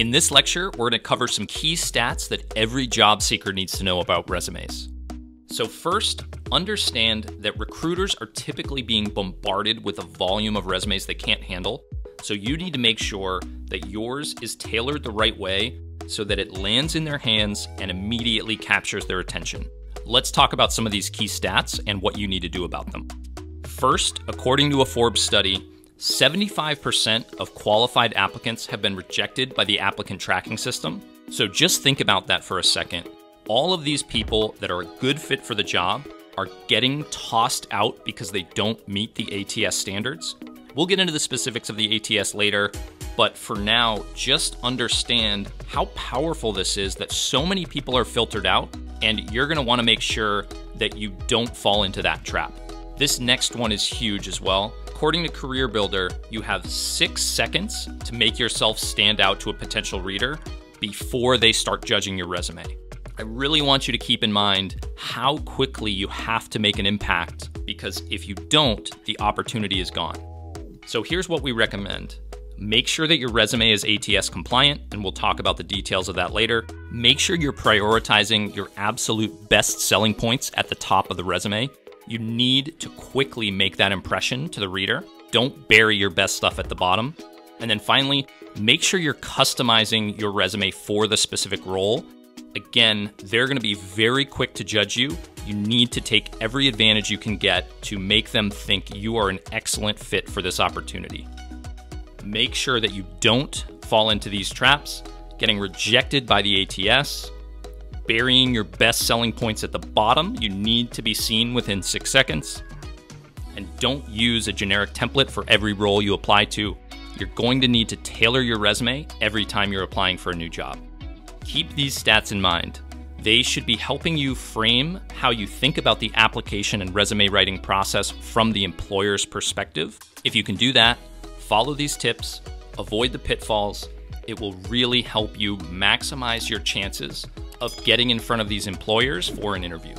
In this lecture, we're going to cover some key stats that every job seeker needs to know about resumes. So, first, understand that recruiters are typically being bombarded with a volume of resumes they can't handle. So, you need to make sure that yours is tailored the right way so that it lands in their hands and immediately captures their attention. Let's talk about some of these key stats and what you need to do about them. First, according to a Forbes study, 75% of qualified applicants have been rejected by the applicant tracking system. So just think about that for a second. All of these people that are a good fit for the job are getting tossed out because they don't meet the ATS standards. We'll get into the specifics of the ATS later, but for now, just understand how powerful this is that so many people are filtered out, and you're gonna wanna make sure that you don't fall into that trap. This next one is huge as well. According to Career Builder, you have six seconds to make yourself stand out to a potential reader before they start judging your resume. I really want you to keep in mind how quickly you have to make an impact because if you don't, the opportunity is gone. So here's what we recommend. Make sure that your resume is ATS compliant, and we'll talk about the details of that later. Make sure you're prioritizing your absolute best selling points at the top of the resume you need to quickly make that impression to the reader. Don't bury your best stuff at the bottom. And then finally, make sure you're customizing your resume for the specific role. Again, they're going to be very quick to judge you. You need to take every advantage you can get to make them think you are an excellent fit for this opportunity. Make sure that you don't fall into these traps, getting rejected by the ATS, burying your best selling points at the bottom. You need to be seen within six seconds. And don't use a generic template for every role you apply to. You're going to need to tailor your resume every time you're applying for a new job. Keep these stats in mind. They should be helping you frame how you think about the application and resume writing process from the employer's perspective. If you can do that, follow these tips, avoid the pitfalls, it will really help you maximize your chances of getting in front of these employers for an interview.